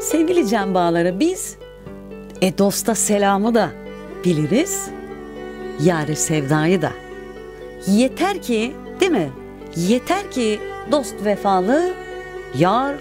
Sevgili can bağları biz e dosta selamı da biliriz. Yâri sevdayı da. Yeter ki değil mi? Yeter ki dost vefalı, yar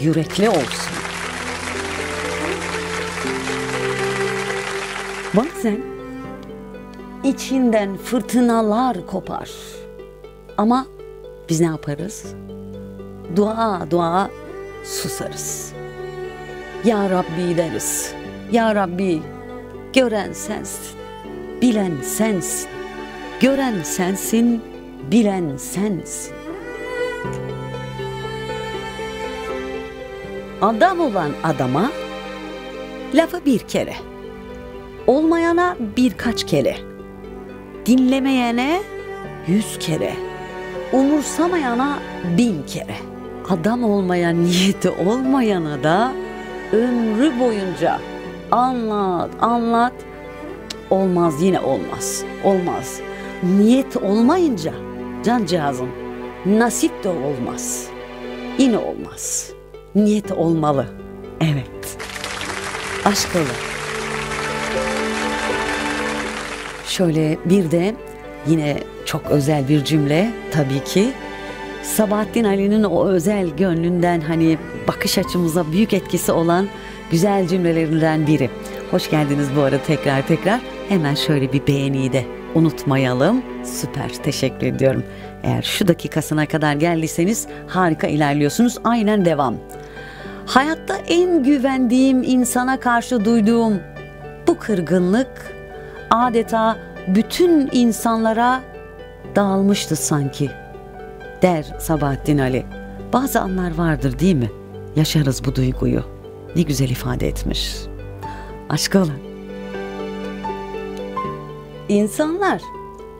yürekli olsun. Bazen içinden fırtınalar kopar. Ama biz ne yaparız? Dua dua susarız. Ya Rabbi deriz. Ya Rabbi gören sensin, bilen sensin. Gören sensin, bilen sensin. Adam olan adama lafı bir kere, olmayana birkaç kere, dinlemeyene yüz kere, umursamayana bin kere, adam olmayan niyeti olmayana da ömrü boyunca anlat anlat. Olmaz yine olmaz olmaz. Niyet olmayınca cancağızım nasip de olmaz yine olmaz. Niyet olmalı evet. Aşk olur. Şöyle bir de yine çok özel bir cümle tabii ki Sabahattin Ali'nin o özel gönlünden hani bakış açımıza büyük etkisi olan güzel cümlelerinden biri. Hoş geldiniz bu arada tekrar tekrar. Hemen şöyle bir beğeniyi de unutmayalım. Süper teşekkür ediyorum. Eğer şu dakikasına kadar geldiyseniz harika ilerliyorsunuz. Aynen devam. Hayatta en güvendiğim insana karşı duyduğum bu kırgınlık adeta bütün insanlara dağılmıştı sanki der Sabahattin Ali. Bazı anlar vardır değil mi? Yaşarız bu duyguyu. Ne güzel ifade etmiş. Aşk olan. İnsanlar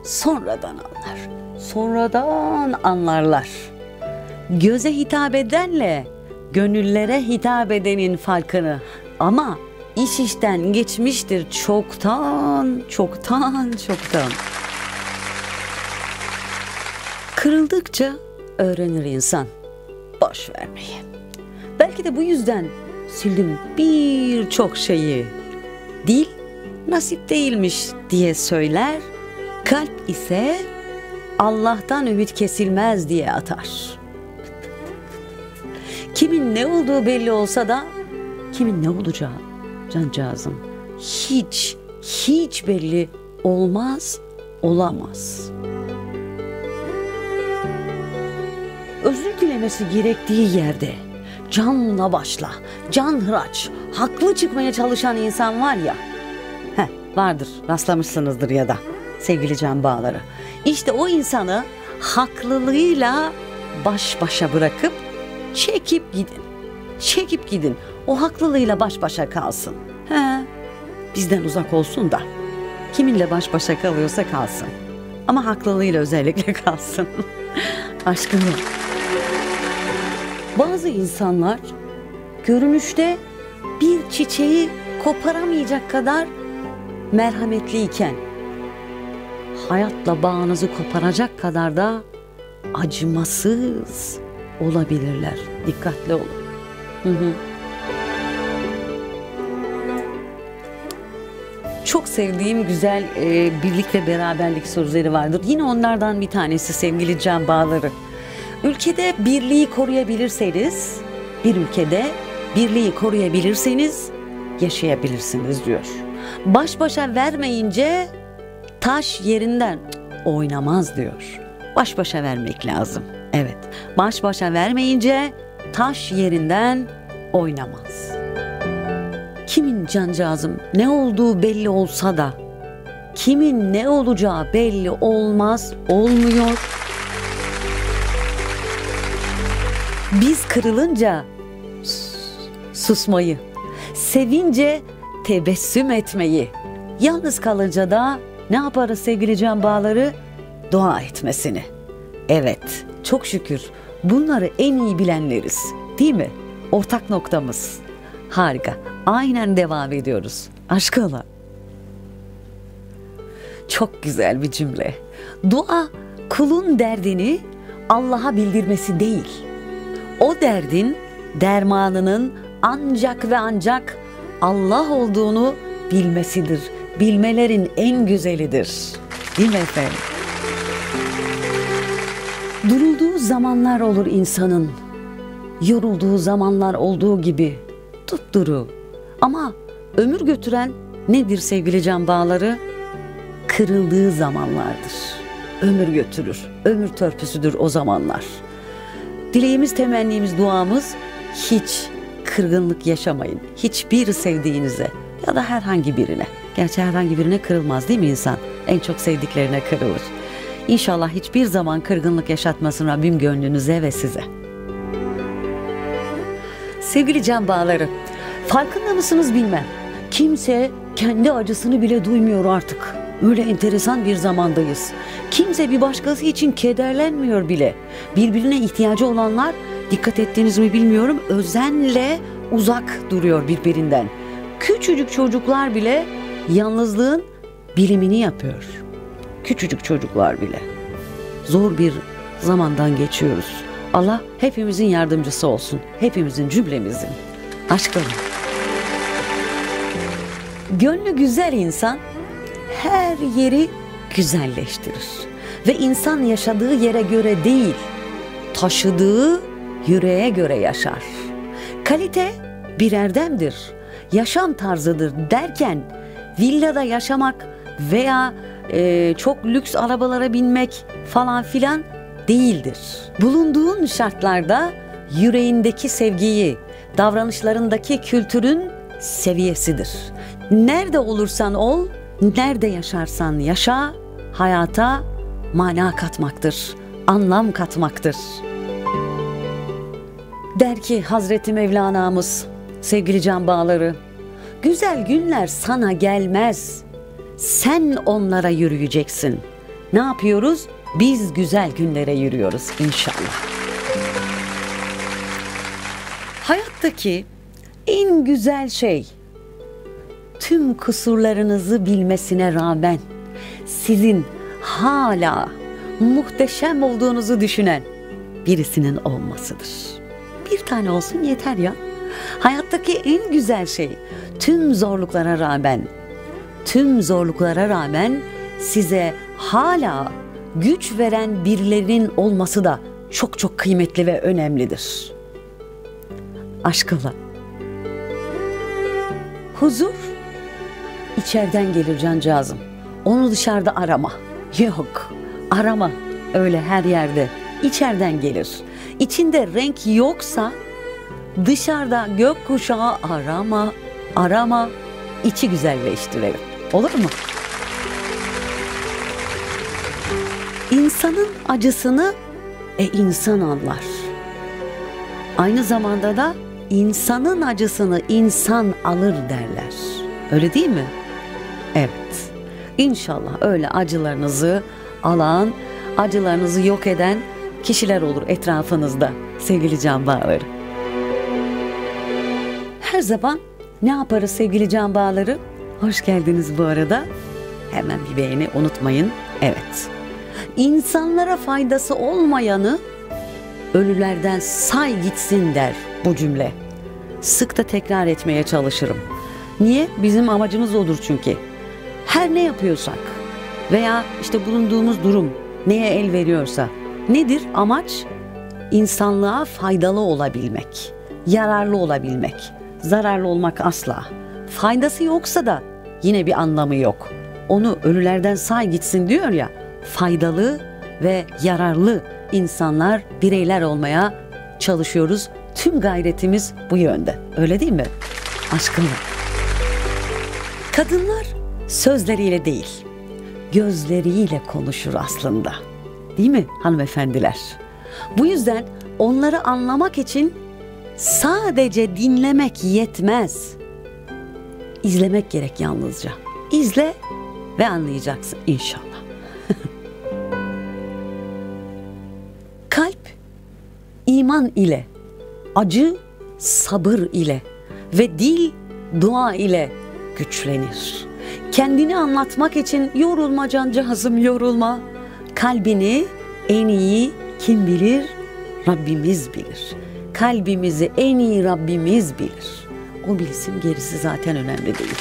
sonradan anlar. Sonradan anlarlar. Göze hitap edenle gönüllere hitap edenin farkını ama iş işten geçmiştir çoktan, çoktan, çoktan. Kırıldıkça öğrenir insan. Boş vermeyi. Belki de bu yüzden sildim birçok şeyi. Dil nasip değilmiş diye söyler. Kalp ise Allah'tan ümit kesilmez diye atar. Kimin ne olduğu belli olsa da kimin ne olacağı cancağızım hiç hiç belli olmaz, olamaz.'' Özür dilemesi gerektiği yerde canla başla, can hıraç, haklı çıkmaya çalışan insan var ya. Heh, vardır, rastlamışsınızdır ya da sevgili can bağları. İşte o insanı haklılığıyla baş başa bırakıp çekip gidin. Çekip gidin. O haklılığıyla baş başa kalsın. He, bizden uzak olsun da. Kiminle baş başa kalıyorsa kalsın. Ama haklılığıyla özellikle kalsın. Aşkını. Bazı insanlar görünüşte bir çiçeği koparamayacak kadar merhametliyken hayatla bağınızı koparacak kadar da acımasız olabilirler. Dikkatli olun. Hı hı. Çok sevdiğim güzel e, birlik ve beraberlik sözleri vardır. Yine onlardan bir tanesi sevgili can bağları. Ülkede birliği koruyabilirseniz, bir ülkede birliği koruyabilirseniz yaşayabilirsiniz diyor. Baş başa vermeyince taş yerinden oynamaz diyor. Baş başa vermek lazım. Evet. Baş başa vermeyince taş yerinden oynamaz. Kimin cancağızım ne olduğu belli olsa da kimin ne olacağı belli olmaz, olmuyor. Biz kırılınca susmayı, sevince tebessüm etmeyi, yalnız kalınca da ne yaparız sevgili can bağları? Dua etmesini. Evet, çok şükür bunları en iyi bilenleriz. Değil mi? Ortak noktamız. Harika. Aynen devam ediyoruz. Aşkına. Çok güzel bir cümle. Dua kulun derdini Allah'a bildirmesi değil o derdin dermanının ancak ve ancak Allah olduğunu bilmesidir. Bilmelerin en güzelidir. Değil mi efendim? Durulduğu zamanlar olur insanın. Yorulduğu zamanlar olduğu gibi tutduru. Ama ömür götüren nedir sevgili can bağları? Kırıldığı zamanlardır. Ömür götürür. Ömür törpüsüdür o zamanlar. Dileğimiz, temennimiz, duamız hiç kırgınlık yaşamayın. Hiçbir sevdiğinize ya da herhangi birine. Gerçi herhangi birine kırılmaz değil mi insan? En çok sevdiklerine kırılır. İnşallah hiçbir zaman kırgınlık yaşatmasın Rabbim gönlünüze ve size. Sevgili can bağları, farkında mısınız bilmem. Kimse kendi acısını bile duymuyor artık. Öyle enteresan bir zamandayız. Kimse bir başkası için kederlenmiyor bile. Birbirine ihtiyacı olanlar dikkat ettiğiniz mi bilmiyorum özenle uzak duruyor birbirinden. Küçücük çocuklar bile yalnızlığın bilimini yapıyor. Küçücük çocuklar bile. Zor bir zamandan geçiyoruz. Allah hepimizin yardımcısı olsun. Hepimizin cümlemizin. Aşkım. Gönlü güzel insan her yeri güzelleştirir. Ve insan yaşadığı yere göre değil, taşıdığı yüreğe göre yaşar. Kalite bir erdemdir, yaşam tarzıdır derken villada yaşamak veya e, çok lüks arabalara binmek falan filan değildir. Bulunduğun şartlarda yüreğindeki sevgiyi, davranışlarındaki kültürün seviyesidir. Nerede olursan ol, nerede yaşarsan yaşa, hayata mana katmaktır, anlam katmaktır. Der ki Hazreti Mevlana'mız, sevgili can bağları, güzel günler sana gelmez. Sen onlara yürüyeceksin. Ne yapıyoruz? Biz güzel günlere yürüyoruz inşallah. Hayattaki en güzel şey tüm kusurlarınızı bilmesine rağmen sizin hala muhteşem olduğunuzu düşünen birisinin olmasıdır. Bir tane olsun yeter ya. Hayattaki en güzel şey tüm zorluklara rağmen tüm zorluklara rağmen size hala güç veren birilerinin olması da çok çok kıymetli ve önemlidir. Aşkıla. Huzur içeriden gelir cancağızım. Onu dışarıda arama. Yok. Arama. Öyle her yerde. İçeriden gelir. İçinde renk yoksa dışarıda gökkuşağı arama. Arama. İçi güzelleştirelim. Olur mu? İnsanın acısını e insan anlar. Aynı zamanda da insanın acısını insan alır derler. Öyle değil mi? Evet. İnşallah öyle acılarınızı alan, acılarınızı yok eden kişiler olur etrafınızda sevgili can bağları. Her zaman ne yaparız sevgili can bağları? Hoş geldiniz bu arada. Hemen bir beğeni unutmayın. Evet. İnsanlara faydası olmayanı ölülerden say gitsin der bu cümle. Sık da tekrar etmeye çalışırım. Niye? Bizim amacımız odur çünkü. Her ne yapıyorsak veya işte bulunduğumuz durum neye el veriyorsa nedir amaç? İnsanlığa faydalı olabilmek, yararlı olabilmek, zararlı olmak asla. Faydası yoksa da yine bir anlamı yok. Onu ölülerden say gitsin diyor ya, faydalı ve yararlı insanlar, bireyler olmaya çalışıyoruz. Tüm gayretimiz bu yönde. Öyle değil mi? Aşkınla. Kadınlar sözleriyle değil, gözleriyle konuşur aslında. Değil mi hanımefendiler? Bu yüzden onları anlamak için sadece dinlemek yetmez. İzlemek gerek yalnızca. İzle ve anlayacaksın inşallah. Kalp iman ile, acı sabır ile ve dil dua ile güçlenir. Kendini anlatmak için yorulma cancağızım yorulma. Kalbini en iyi kim bilir? Rabbimiz bilir. kalbimizi en iyi Rabbimiz bilir. O bilsin gerisi zaten önemli değil.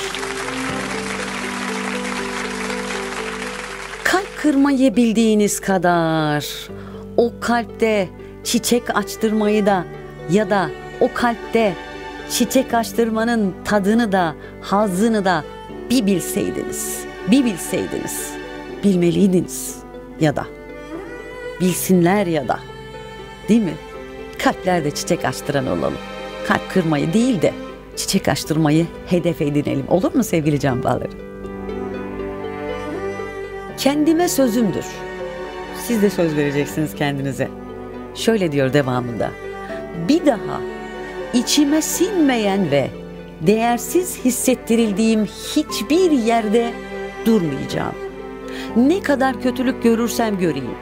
Kalp kırmayı bildiğiniz kadar o kalpte çiçek açtırmayı da ya da o kalpte çiçek açtırmanın tadını da hazını da bir bilseydiniz, bir bilseydiniz, bilmeliydiniz ya da bilsinler ya da değil mi? Kalplerde çiçek açtıran olalım. Kalp kırmayı değil de çiçek açtırmayı hedef edinelim. Olur mu sevgili can bağları? Kendime sözümdür. Siz de söz vereceksiniz kendinize. Şöyle diyor devamında. Bir daha içime sinmeyen ve değersiz hissettirildiğim hiçbir yerde durmayacağım. Ne kadar kötülük görürsem göreyim.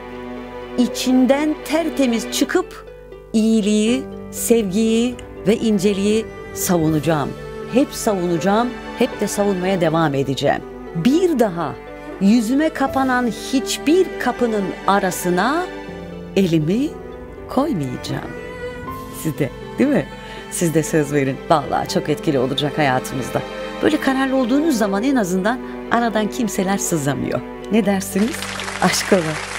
İçinden tertemiz çıkıp iyiliği, sevgiyi ve inceliği savunacağım. Hep savunacağım, hep de savunmaya devam edeceğim. Bir daha yüzüme kapanan hiçbir kapının arasına elimi koymayacağım. Siz de değil mi? Siz de söz verin. Vallahi çok etkili olacak hayatımızda. Böyle kararlı olduğunuz zaman en azından aradan kimseler sızamıyor. Ne dersiniz? Aşk ola.